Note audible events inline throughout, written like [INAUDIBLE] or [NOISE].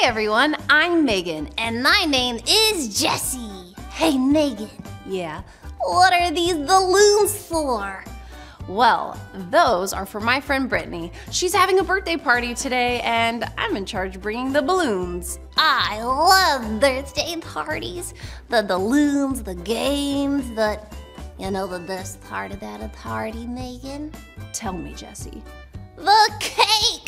Hey everyone, I'm Megan, and my name is Jessie. Hey Megan. Yeah. What are these balloons for? Well, those are for my friend Brittany. She's having a birthday party today, and I'm in charge of bringing the balloons. I love birthday parties. The balloons, the games, the. You know the best part of that party, Megan? Tell me, Jessie. The cake!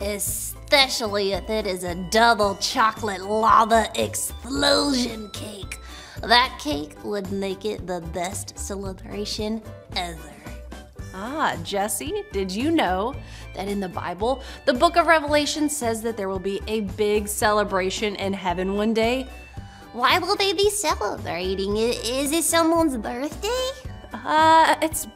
Especially if it is a double chocolate lava explosion cake. That cake would make it the best celebration ever. Ah, Jesse, did you know that in the Bible, the book of Revelation says that there will be a big celebration in heaven one day? Why will they be celebrating? Is it someone's birthday? Uh, it's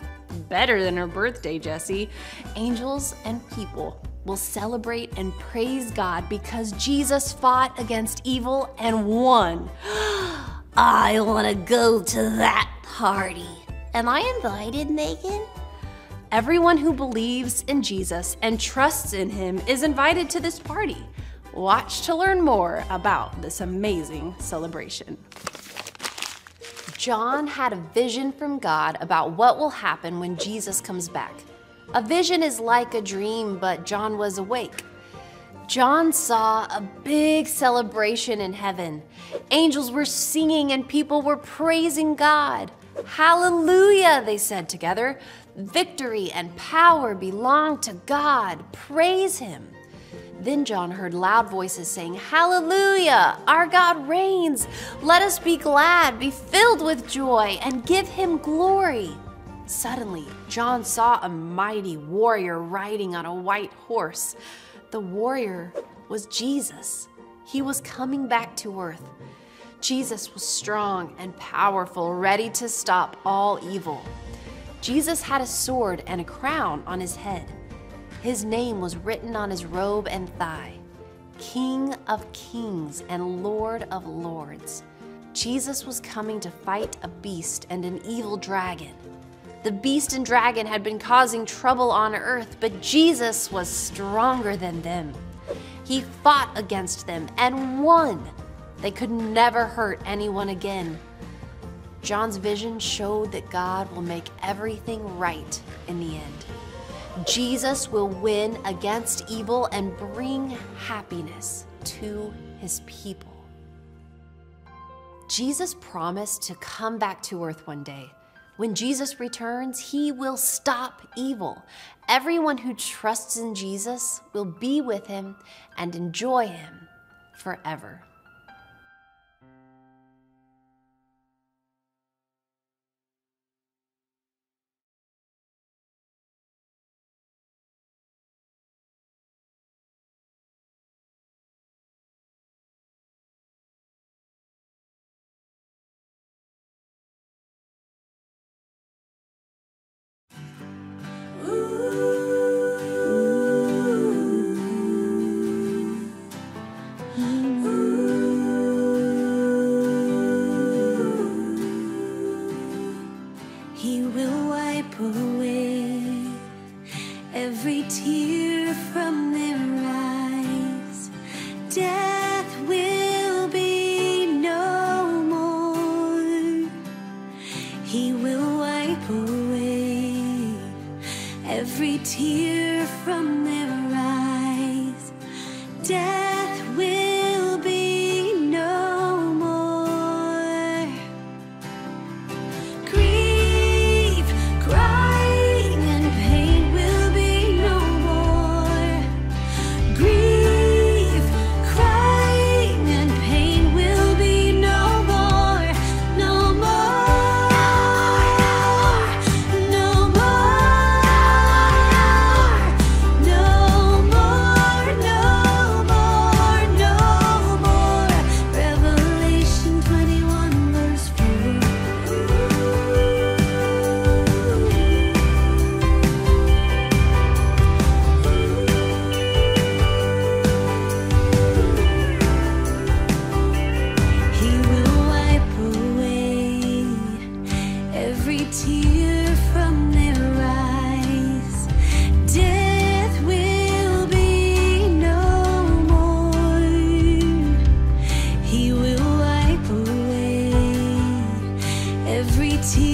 better than her birthday, Jesse. Angels and people will celebrate and praise God because Jesus fought against evil and won. [GASPS] I want to go to that party. Am I invited, Megan? Everyone who believes in Jesus and trusts in him is invited to this party. Watch to learn more about this amazing celebration. John had a vision from God about what will happen when Jesus comes back. A vision is like a dream, but John was awake. John saw a big celebration in heaven. Angels were singing and people were praising God. Hallelujah, they said together. Victory and power belong to God. Praise Him. Then John heard loud voices saying, Hallelujah! Our God reigns! Let us be glad, be filled with joy, and give Him glory. Suddenly, John saw a mighty warrior riding on a white horse. The warrior was Jesus. He was coming back to earth. Jesus was strong and powerful, ready to stop all evil. Jesus had a sword and a crown on his head. His name was written on his robe and thigh King of Kings and Lord of Lords. Jesus was coming to fight a beast and an evil dragon. The beast and dragon had been causing trouble on earth, but Jesus was stronger than them. He fought against them and won. They could never hurt anyone again. John's vision showed that God will make everything right in the end. Jesus will win against evil and bring happiness to his people. Jesus promised to come back to earth one day. When Jesus returns, he will stop evil. Everyone who trusts in Jesus will be with him and enjoy him forever. Every tear from their eyes. tea.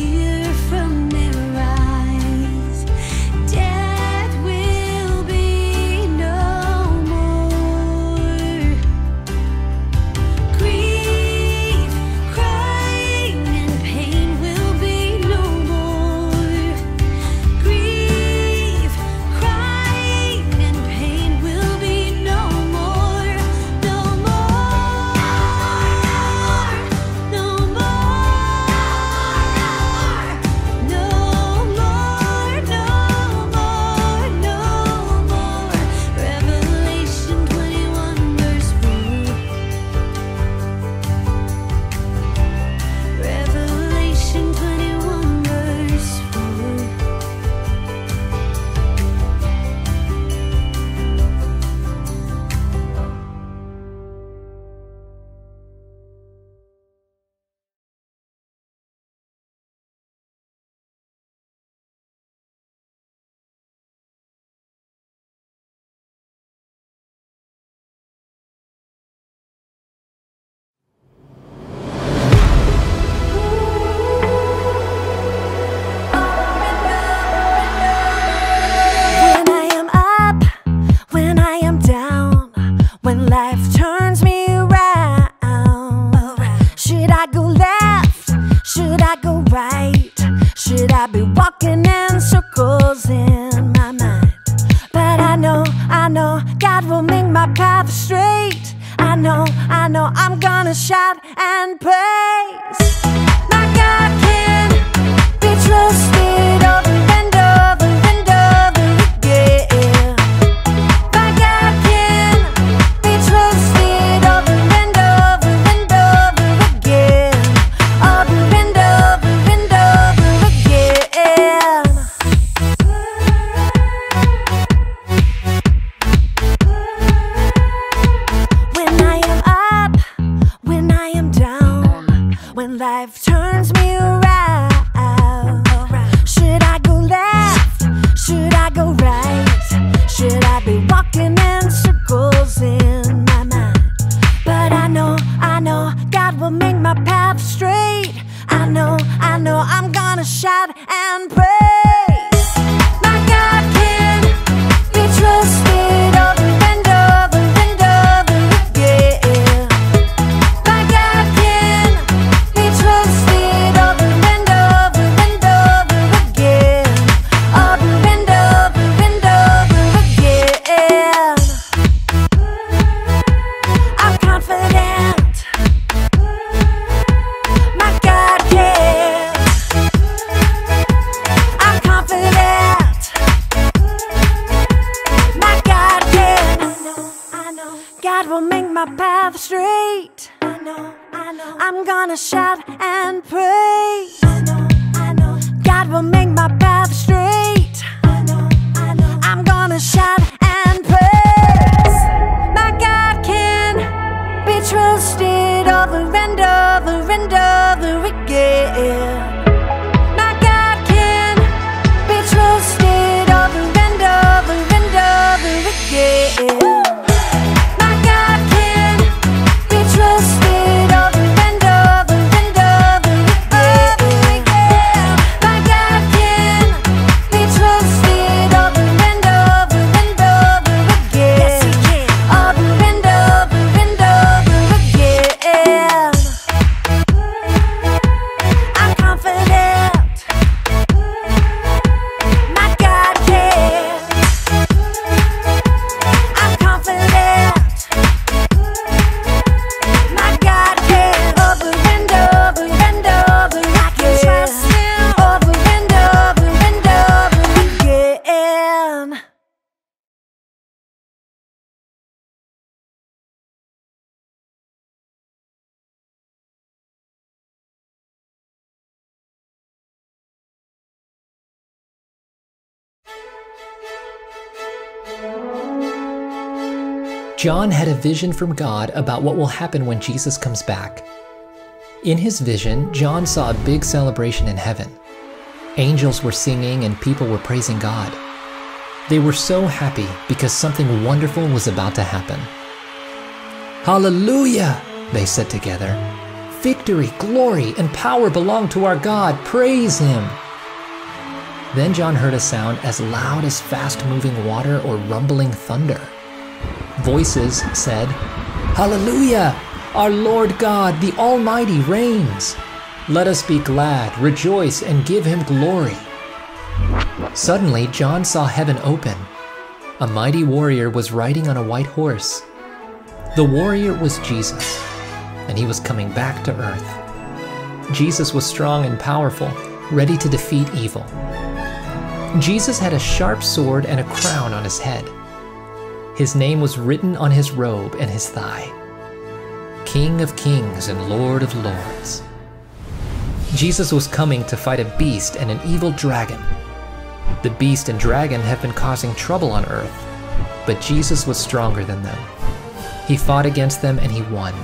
God will make my path straight. I know, I know I'm gonna shout and praise. My God can be trusted life turns me around, should I go left? Should I go right? Should I be walking in circles in my mind? But I know, I know, God will make my path John had a vision from God about what will happen when Jesus comes back. In his vision, John saw a big celebration in heaven. Angels were singing and people were praising God. They were so happy because something wonderful was about to happen. Hallelujah, they said together. Victory, glory, and power belong to our God. Praise him. Then John heard a sound as loud as fast moving water or rumbling thunder. Voices said, Hallelujah! Our Lord God, the Almighty, reigns. Let us be glad, rejoice, and give him glory. Suddenly, John saw heaven open. A mighty warrior was riding on a white horse. The warrior was Jesus, and he was coming back to earth. Jesus was strong and powerful, ready to defeat evil. Jesus had a sharp sword and a crown on his head. His name was written on his robe and his thigh King of Kings and Lord of Lords. Jesus was coming to fight a beast and an evil dragon. The beast and dragon have been causing trouble on earth, but Jesus was stronger than them. He fought against them and he won.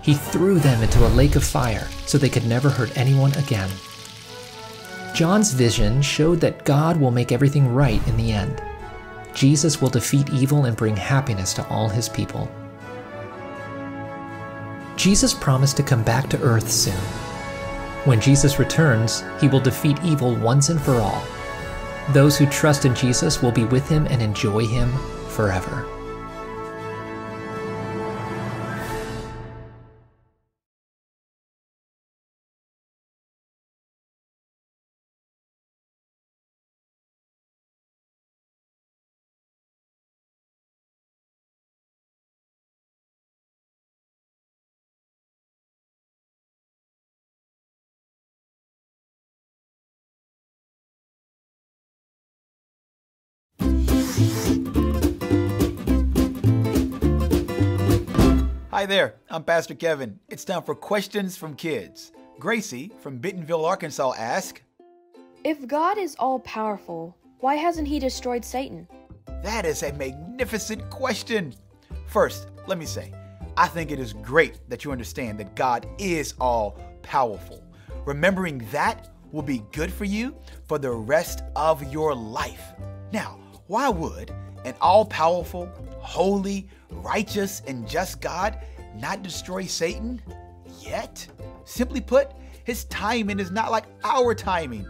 He threw them into a lake of fire so they could never hurt anyone again. John's vision showed that God will make everything right in the end. Jesus will defeat evil and bring happiness to all his people. Jesus promised to come back to earth soon. When Jesus returns, he will defeat evil once and for all. Those who trust in Jesus will be with him and enjoy him forever. Hi there, I'm Pastor Kevin. It's time for questions from kids. Gracie from Bentonville, Arkansas asks, If God is all powerful, why hasn't he destroyed Satan? That is a magnificent question. First, let me say, I think it is great that you understand that God is all powerful. Remembering that will be good for you for the rest of your life. Now, why would an all powerful, holy, righteous, and just God not destroy Satan yet? Simply put, his timing is not like our timing.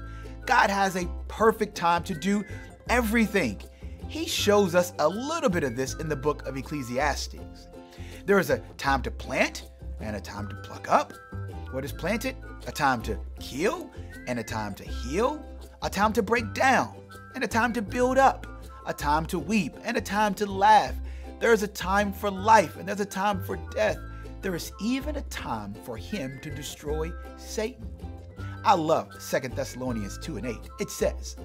God has a perfect time to do everything. He shows us a little bit of this in the book of Ecclesiastes. There is a time to plant and a time to pluck up. What is planted? A time to kill and a time to heal. A time to break down and a time to build up. A time to weep and a time to laugh. There is a time for life and there's a time for death. There is even a time for him to destroy Satan. I love 2 Thessalonians 2 and 8. It says,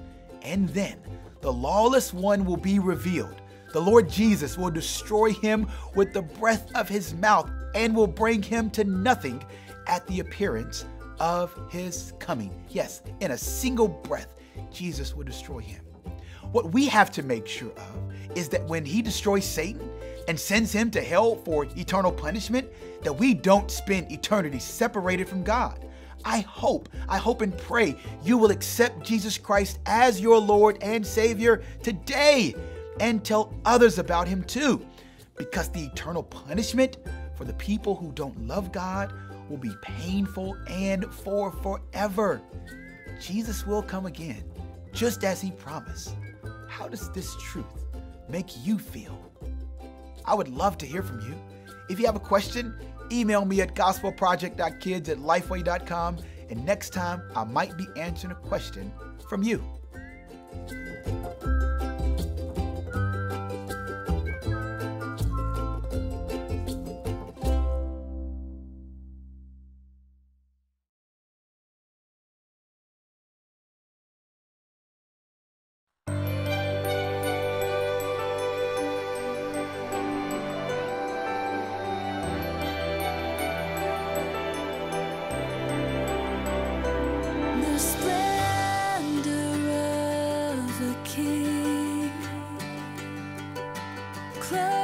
And then the lawless one will be revealed. The Lord Jesus will destroy him with the breath of his mouth and will bring him to nothing at the appearance of his coming. Yes, in a single breath, Jesus will destroy him. What we have to make sure of is that when he destroys Satan and sends him to hell for eternal punishment, that we don't spend eternity separated from God. I hope, I hope and pray you will accept Jesus Christ as your Lord and Savior today and tell others about him too. Because the eternal punishment for the people who don't love God will be painful and for forever. Jesus will come again, just as he promised. How does this truth make you feel? I would love to hear from you. If you have a question, email me at gospelproject.kids at lifeway.com, and next time I might be answering a question from you. Clothed